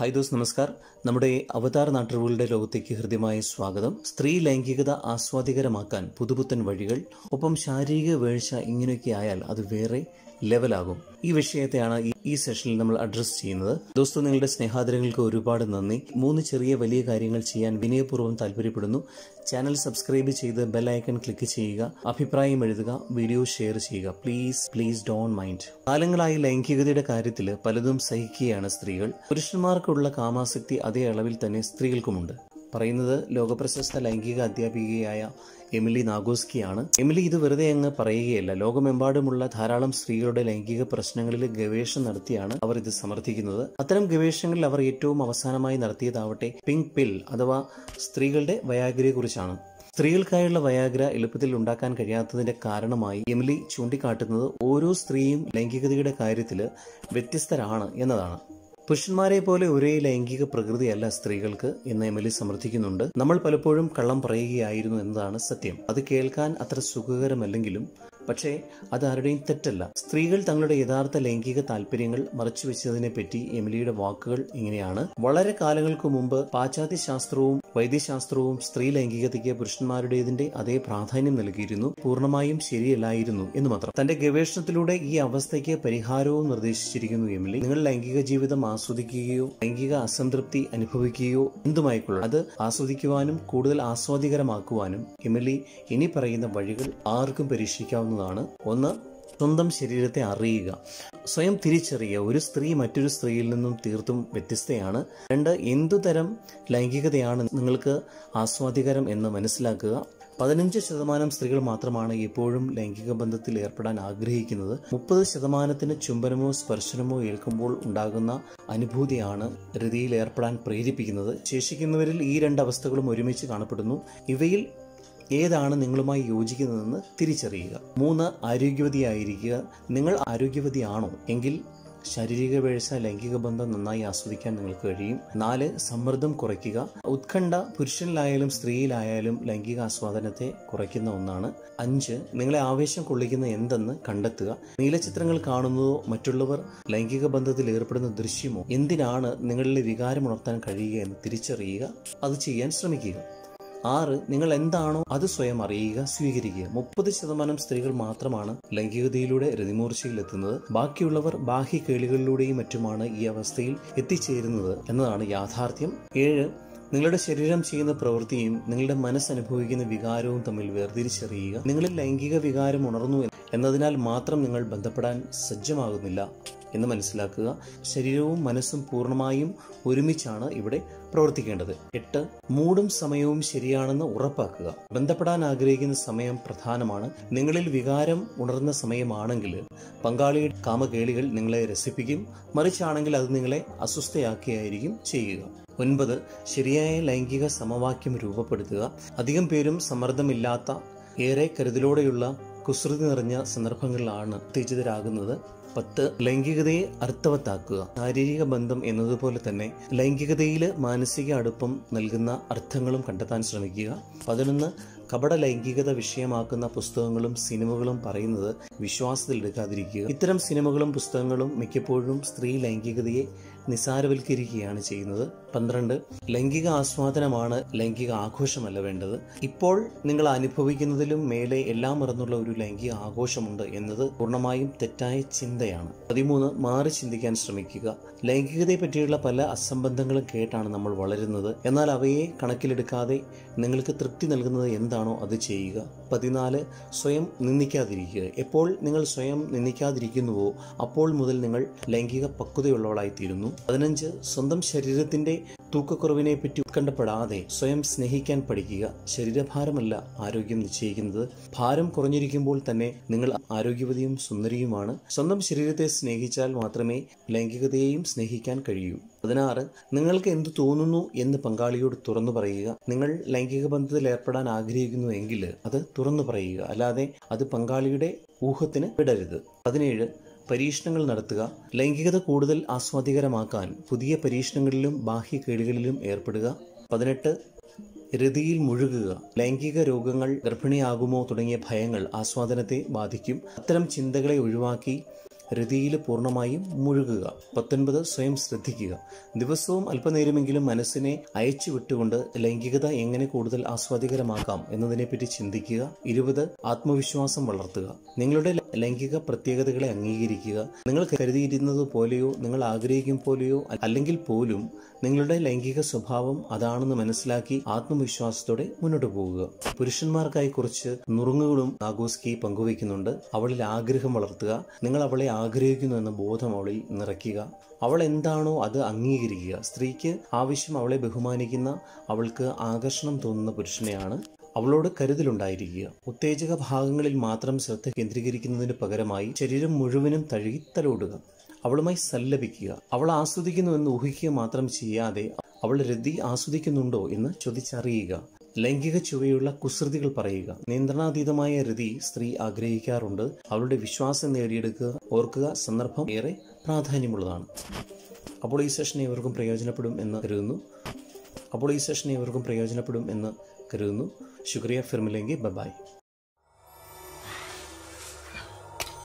Hi those നമസ്കാർ. നമ്മുടെ അവതാർ നാട്ടുകളുടെ ലോകത്തേക്ക് ഹൃദ്യമായ സ്വാഗതം. സ്ത്രീ ലൈംഗികത ആസ്വാദികരമാക്കാൻ പുതുപുത്തൻ വഴികൾ ഒപ്പം ശാരീരിക വീഴ്ച ഇങ്ങനെയൊക്കെ ആയാൽ അത് വേറെ ലെവലാകും. ഈ വിഷയത്തെയാണ് ഈ- സെഷനിൽ നമ്മൾ അഡ്രസ്സ് ചെയ്യുന്നത്. ദോസ്തു നിങ്ങളുടെ സ്നേഹാദരങ്ങൾക്ക് ഒരുപാട് നന്ദി. മൂന്ന് ചെറിയ വലിയ കാര്യങ്ങൾ ചെയ്യാൻ വിനയപൂർവം താല്പര്യപ്പെടുന്നു. ചാനൽ സബ്സ്ക്രൈബ് ചെയ്ത് ബെൽ ഐക്കൺ ക്ലിക്ക് ചെയ്യുക. അഭിപ്രായം എഴുതുക. വീഡിയോ ഷെയർ ചെയ്യുക. പ്ലീസ് പ്ലീസ് ഡോൺ മൈൻഡ് കാലങ്ങളായി ലൈംഗികതയുടെ കാര്യത്തിൽ പലതും സഹിക്കുകയാണ് സ്ത്രീകൾ. പുരുഷന്മാർക്കുള്ള കാമാസക്തി അതേ അളവിൽ തന്നെ സ്ത്രീകൾക്കുമുണ്ട്. പറയുന്നത് ലോകപ്രശസ്ത ലൈംഗിക അധ്യാപികയായ എമിലി നാഗോസ്കിയാണ്. എമിലി ഇത് വെറുതെ അങ്ങ് പറയുകയല്ല. ലോകമെമ്പാടുമുള്ള ധാരാളം സ്ത്രീകളുടെ ലൈംഗിക പ്രശ്നങ്ങളിൽ ഗവേഷണം നടത്തിയാണ് അവർ ഇത് സമർത്ഥിക്കുന്നത്. അത്തരം ഗവേഷണങ്ങളിൽ അവർ ഏറ്റവും അവസാനമായി നടത്തിയതാവട്ടെ പിങ്ക് പിൽ അഥവാ സ്ത്രീകളുടെ വയാഗ്രയെ കുറിച്ചാണ് സ്ത്രീകൾക്കായുള്ള വയാഗ്ര എളുപ്പത്തിൽ ഉണ്ടാക്കാൻ കഴിയാത്തതിന്റെ കാരണമായി എമിലി ചൂണ്ടിക്കാട്ടുന്നത് ഓരോ സ്ത്രീയും ലൈംഗികതയുടെ കാര്യത്തിൽ വ്യത്യസ്തരാണ് എന്നതാണ്. പുരുഷന്മാരെ പോലെ ഒരേ ലൈംഗിക പ്രകൃതിയല്ല സ്ത്രീകൾക്ക് എന്ന് എമിലി സമർത്ഥിക്കുന്നുണ്ട്. നമ്മൾ പലപ്പോഴും കള്ളം പറയുകയായിരുന്നു എന്നതാണ് സത്യം. അത് കേൾക്കാൻ അത്ര സുഖകരമല്ലെങ്കിലും പക്ഷേ അത് ആരുടെയും തെറ്റല്ല. സ്ത്രീകൾ തങ്ങളുടെ യഥാർത്ഥ ലൈംഗിക താല്പര്യങ്ങൾ മറച്ചുവെച്ചതിനെ പറ്റി എമിലിയുടെ വാക്കുകൾ ഇങ്ങനെയാണ്. വളരെ കാലങ്ങൾക്ക് മുമ്പ് പാശ്ചാത്യ ശാസ്ത്രവും വൈദ്യശാസ്ത്രവും സ്ത്രീ ലൈംഗികതയ്ക്ക് പുരുഷന്മാരുടേതിന്റെ അതേ പ്രാധാന്യം നൽകിയിരുന്നു. പൂർണമായും ശരിയല്ലായിരുന്നു എന്ന് മാത്രം. തന്റെ ഗവേഷണത്തിലൂടെ ഈ അവസ്ഥയ്ക്ക് പരിഹാരവും നിർദ്ദേശിച്ചിരിക്കുന്നു എമിലി. നിങ്ങൾ ലൈംഗിക ജീവിതം ആസ്വദിക്കുകയോ ലൈംഗിക അസംതൃപ്തി അനുഭവിക്കുകയോ എന്തുമായിക്കൊള്ളു അത് ആസ്വദിക്കുവാനും കൂടുതൽ ആസ്വാദികരമാക്കുവാനും എമിലി ഇനി പറയുന്ന വഴികൾ ആർക്കും പരീക്ഷിക്കാവുന്നതാണ് ഒന്ന് സ്വന്തം ശരീരത്തെ അറിയുക. സ്വയം തിരിച്ചറിയുക. ഒരു സ്ത്രീ മറ്റൊരു സ്ത്രീയിൽ നിന്നും തീർത്തും വ്യത്യസ്തയാണ്. രണ്ട് എന്തുതരം ലൈംഗികതയാണ് നിങ്ങൾക്ക് ആസ്വാദികരം എന്ന് മനസ്സിലാക്കുക. പതിനഞ്ച് ശതമാനം സ്ത്രീകൾ മാത്രമാണ് ഇപ്പോഴും ലൈംഗിക ബന്ധത്തിൽ ഏർപ്പെടാൻ ആഗ്രഹിക്കുന്നത്. മുപ്പത് ശതമാനത്തിന് ചുംബനമോ സ്പർശനമോ ഏൽക്കുമ്പോൾ ഉണ്ടാകുന്ന അനുഭൂതിയാണ് രതിയിൽ ഏർപ്പെടാൻ പ്രേരിപ്പിക്കുന്നത്. ശേഷിക്കുന്നവരിൽ ഈ രണ്ട് അവസ്ഥകളും ഒരുമിച്ച് കാണപ്പെടുന്നു. ഇവയിൽ ഏതാണ് നിങ്ങളുമായി യോജിക്കുന്നതെന്ന് തിരിച്ചറിയുക. മൂന്ന് ആരോഗ്യവതി ആയിരിക്കുക നിങ്ങൾ ആരോഗ്യവതിയാണോ? എങ്കിൽ ശാരീരിക വീഴ്ച ലൈംഗിക ബന്ധം നന്നായി ആസ്വദിക്കാൻ നിങ്ങൾക്ക് കഴിയും. നാല് സമ്മർദ്ദം കുറയ്ക്കുക. ഉത്കണ്ഠ പുരുഷനിലായാലും സ്ത്രീയിലായാലും ലൈംഗിക ആസ്വാദനത്തെ കുറയ്ക്കുന്ന ഒന്നാണ്. അഞ്ച് നിങ്ങളെ ആവേശം കൊള്ളിക്കുന്ന എന്തെന്ന് കണ്ടെത്തുക. നീലചിത്രങ്ങൾ കാണുന്നതോ മറ്റുള്ളവർ ലൈംഗിക ബന്ധത്തിൽ ഏർപ്പെടുന്ന ദൃശ്യമോ? എന്തിനാണ് നിങ്ങളിലെ വികാരം ഉണർത്താൻ കഴിയുക എന്ന് തിരിച്ചറിയുക. അത് ചെയ്യാൻ ശ്രമിക്കുക. ആറ് നിങ്ങൾ എന്താണോ അത് സ്വയം അറിയുക സ്വീകരിക്കുക. മുപ്പത് ശതമാനം സ്ത്രീകൾ മാത്രമാണ് ലൈംഗികതയിലൂടെ രതിമൂർച്ചയിലെത്തുന്നത്. ബാക്കിയുള്ളവർ ബാഹ്യ കേളികളിലൂടെയും മറ്റുമാണ് ഈ അവസ്ഥയിൽ എത്തിച്ചേരുന്നത് എന്നതാണ് യാഥാർത്ഥ്യം. ഏഴ് നിങ്ങളുടെ ശരീരം ചെയ്യുന്ന പ്രവൃത്തിയും നിങ്ങളുടെ മനസ്സനുഭവിക്കുന്ന വികാരവും തമ്മിൽ വേർതിരിച്ചറിയുക. നിങ്ങളിൽ ലൈംഗിക വികാരം ഉണർന്നു എന്നതിനാൽ മാത്രം നിങ്ങൾ ബന്ധപ്പെടാൻ സജ്ജമാകുന്നില്ല. എന്ന് മനസ്സിലാക്കുക. ശരീരവും മനസ്സും പൂർണമായും ഒരുമിച്ചാണ് ഇവിടെ പ്രവർത്തിക്കേണ്ടത്. എട്ട് മൂടും സമയവും ശരിയാണെന്ന് ഉറപ്പാക്കുക. ബന്ധപ്പെടാൻ ആഗ്രഹിക്കുന്ന സമയം പ്രധാനമാണ്. നിങ്ങളിൽ വികാരം ഉണർന്ന സമയമാണെങ്കിൽ പങ്കാളിയുടെ കാമകേളികൾ നിങ്ങളെ രസിപ്പിക്കും. മറിച്ചാണെങ്കിൽ അത് നിങ്ങളെ അസ്വസ്ഥയാക്കിയായിരിക്കും ചെയ്യുക. ഒൻപത് ശരിയായ ലൈംഗിക സമവാക്യം രൂപപ്പെടുത്തുക. അധികം പേരും സമ്മർദ്ദമില്ലാത്ത ഏറെ കരുതലോടെയുള്ള കുസൃതി നിറഞ്ഞ സന്ദർഭങ്ങളിലാണ് ഉത്തേജിതരാകുന്നത്. പത്ത് ലൈംഗികതയെ അർത്ഥവത്താക്കുക. ശാരീരിക ബന്ധം എന്നതുപോലെ തന്നെ ലൈംഗികതയിൽ മാനസിക അടുപ്പം നൽകുന്ന അർത്ഥങ്ങളും കണ്ടെത്താൻ ശ്രമിക്കുക. പതിനൊന്ന് കപട ലൈംഗികത വിഷയമാക്കുന്ന പുസ്തകങ്ങളും സിനിമകളും പറയുന്നത് വിശ്വാസത്തിലെടുക്കാതിരിക്കുക. ഇത്തരം സിനിമകളും പുസ്തകങ്ങളും മിക്കപ്പോഴും സ്ത്രീ ലൈംഗികതയെ നിസാരവൽക്കരിക്കുകയാണ് ചെയ്യുന്നത്. പന്ത്രണ്ട് ലൈംഗിക ആസ്വാദനമാണ് ലൈംഗിക ആഘോഷമല്ല വേണ്ടത്. ഇപ്പോൾ നിങ്ങൾ അനുഭവിക്കുന്നതിലും മേലെ എല്ലാം മറന്നുള്ള ഒരു ലൈംഗിക ആഘോഷമുണ്ട് എന്നത് പൂർണമായും തെറ്റായ ചിന്തയാണ്. പതിമൂന്ന് മാറി ചിന്തിക്കാൻ ശ്രമിക്കുക. ലൈംഗികതയെ പറ്റിയുള്ള പല അസംബന്ധങ്ങളും കേട്ടാണ് നമ്മൾ വളരുന്നത്. എന്നാൽ അവയെ കണക്കിലെടുക്കാതെ നിങ്ങൾക്ക് തൃപ്തി നൽകുന്നത് എന്താണോ അത് ചെയ്യുക. പതിനാല് സ്വയം നിന്ദിക്കാതിരിക്കുക. എപ്പോൾ നിങ്ങൾ സ്വയം നിന്ദിക്കാതിരിക്കുന്നുവോ അപ്പോൾ മുതൽ നിങ്ങൾ ലൈംഗിക പക്വതയുള്ളവളായിത്തീരുന്നു. പതിനഞ്ച് സ്വന്തം ശരീരത്തിന്റെ തൂക്കക്കുറവിനെ പറ്റി ഉത്കണ്ഠപ്പെടാതെ സ്വയം സ്നേഹിക്കാൻ പഠിക്കുക. ശരീരഭാരമല്ല ആരോഗ്യം നിശ്ചയിക്കുന്നത്. ഭാരം കുറഞ്ഞിരിക്കുമ്പോൾ തന്നെ നിങ്ങൾ ആരോഗ്യവതിയും സുന്ദരിയുമാണ്. സ്വന്തം ശരീരത്തെ സ്നേഹിച്ചാൽ മാത്രമേ ലൈംഗികതയെയും സ്നേഹിക്കാൻ കഴിയൂ. പതിനാറ് നിങ്ങൾക്ക് എന്ത് തോന്നുന്നു എന്ന് പങ്കാളിയോട് തുറന്നു പറയുക. നിങ്ങൾ ലൈംഗിക ബന്ധത്തിൽ ഏർപ്പെടാൻ ആഗ്രഹിക്കുന്നു എങ്കിൽ അത് തുറന്നു പറയുക. അല്ലാതെ അത് പങ്കാളിയുടെ ഊഹത്തിന് വിടരുത്. പതിനേഴ് പരീക്ഷണങ്ങൾ നടത്തുക ലൈംഗികത കൂടുതൽ ആസ്വാദികരമാക്കാൻ പുതിയ പരീക്ഷണങ്ങളിലും ബാഹ്യ കേടുകളിലും ഏർപ്പെടുക. പതിനെട്ട് രതിയിൽ മുഴുകുക. ലൈംഗിക രോഗങ്ങൾ ഗർഭിണിയാകുമോ തുടങ്ങിയ ഭയങ്ങൾ ആസ്വാദനത്തെ ബാധിക്കും. അത്തരം ചിന്തകളെ ഒഴിവാക്കി രതിയിൽ പൂർണമായും മുഴുകുക. പത്തൊൻപത് സ്വയം ശ്രദ്ധിക്കുക. ദിവസവും അല്പനേരമെങ്കിലും മനസ്സിനെ അയച്ചു വിട്ടുകൊണ്ട് ലൈംഗികത എങ്ങനെ കൂടുതൽ ആസ്വാദികരമാക്കാം എന്നതിനെപ്പറ്റി ചിന്തിക്കുക. ഇരുപത് ആത്മവിശ്വാസം വളർത്തുക. നിങ്ങളുടെ ലൈംഗിക പ്രത്യേകതകളെ അംഗീകരിക്കുക. നിങ്ങൾ കരുതിയിരുന്നത് പോലെയോ നിങ്ങൾ ആഗ്രഹിക്കും പോലെയോ അല്ലെങ്കിൽ പോലും നിങ്ങളുടെ ലൈംഗിക സ്വഭാവം അതാണെന്ന് മനസ്സിലാക്കി ആത്മവിശ്വാസത്തോടെ മുന്നോട്ട് പോകുക പുരുഷന്മാർക്കായി കുറച്ച് നുറുങ്ങുകളും നാഗോസ്കി പങ്കുവയ്ക്കുന്നുണ്ട്. അവളിൽ ആഗ്രഹം വളർത്തുക. നിങ്ങൾ അവളെ ആഗ്രഹിക്കുന്നു എന്ന ബോധം അവളിൽ നിറയ്ക്കുക. അവൾ എന്താണോ അത് അംഗീകരിക്കുക. സ്ത്രീക്ക് ആവശ്യം അവളെ ബഹുമാനിക്കുന്ന അവൾക്ക് ആകർഷണം തോന്നുന്ന പുരുഷനെയാണ് അവളോട് കരുതലുണ്ടായിരിക്കുക. ഉത്തേജക ഭാഗങ്ങളിൽ മാത്രം ശ്രദ്ധ കേന്ദ്രീകരിക്കുന്നതിന് പകരമായി ശരീരം മുഴുവനും തഴുകി തലോടുക അവളുമായി സല്ലപിക്കുക. അവൾ ആസ്വദിക്കുന്നുവെന്ന് ഊഹിക്കുക മാത്രം ചെയ്യാതെ അവൾ രതി ആസ്വദിക്കുന്നുണ്ടോ എന്ന് ചോദിച്ചറിയുക. ലൈംഗിക ചുവയുള്ള കുസൃതികൾ പറയുക. നിയന്ത്രണാതീതമായ രതി സ്ത്രീ ആഗ്രഹിക്കാറുണ്ട്. അവളുടെ വിശ്വാസം നേടിയെടുക്കുക ഓർക്കുക സന്ദർഭം ഏറെ പ്രാധാന്യമുള്ളതാണ്. അപ്പോൾ ഈ സെഷൻ ഏവർക്കും പ്രയോജനപ്പെടും എന്ന് കരുതുന്നു. അപ്പോൾ ഈ സെഷൻ ഏവർക്കും പ്രയോജനപ്പെടും എന്ന് കരുതുന്നു. ശുക്രിയ ഫിർമിലെങ്കിൽ ബബായ്